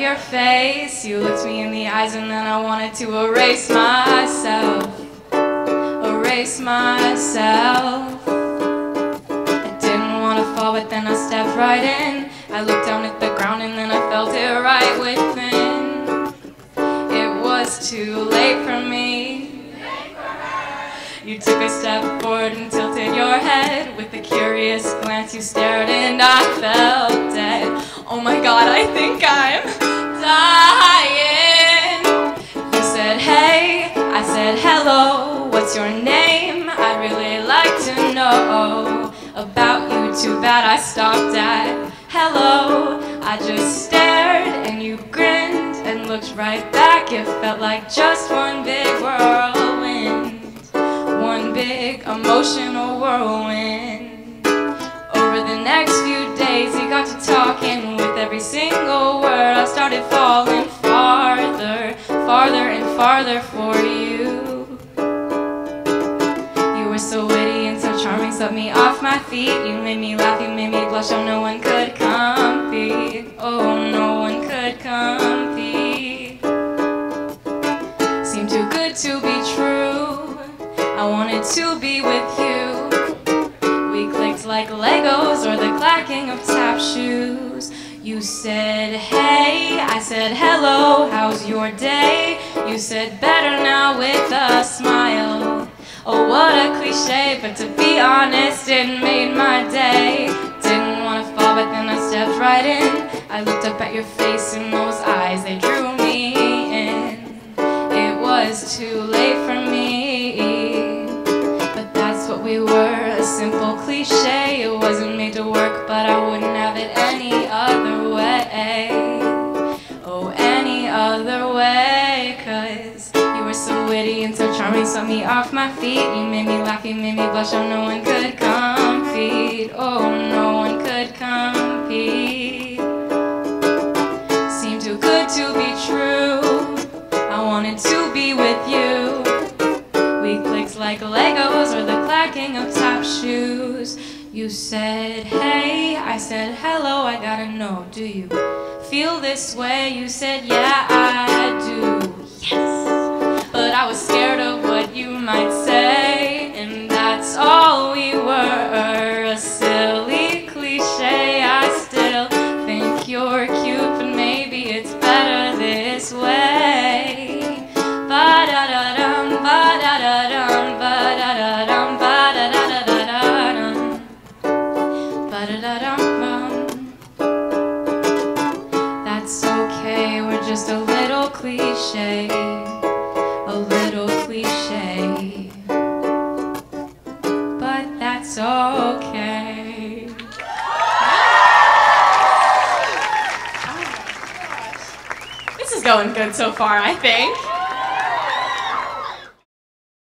your face. You looked me in the eyes and then I wanted to erase myself. Erase myself. I didn't want to fall, but then I stepped right in. I looked down at the ground and then I felt it right within. It was too late for me. You took a step forward and tilted your head With a curious glance you stared and I dead Oh my god, I think I'm dying You said hey, I said hello What's your name? I'd really like to know About you, too bad I stopped at hello I just stared and you grinned and looked right back It felt like just one big whirlwind one big emotional whirlwind. Over the next few days, we got to talking single word. I started falling farther, farther and farther for you. You were so witty and so charming, swept me off my feet. You made me laugh, you made me blush, oh no one could compete. Oh, no one could compete. Seemed too good to be true. I wanted to be with you. Like Legos or the clacking of tap shoes. You said, hey, I said, hello, how's your day? You said, better now with a smile. Oh, what a cliche, but to be honest, it made my day. Didn't want to fall, but then I stepped right in. I looked up at your face and those eyes, they drew me in. It was too simple cliche. It wasn't made to work but I wouldn't have it any other way. Oh, any other way Cause you were so witty and so charming Swept me off my feet. You made me laugh, you made me blush Oh, no one could compete. Oh, no one could compete. Seemed too good to be true Clicked like Legos or the clacking of tap shoes. You said, hey, I said, hello, I gotta know, do you feel this way? You said, yeah, I do, yes. But I was scared of what you might say, That's okay, we're just a little cliche, a little cliche. But that's okay. This is going good so far, I think.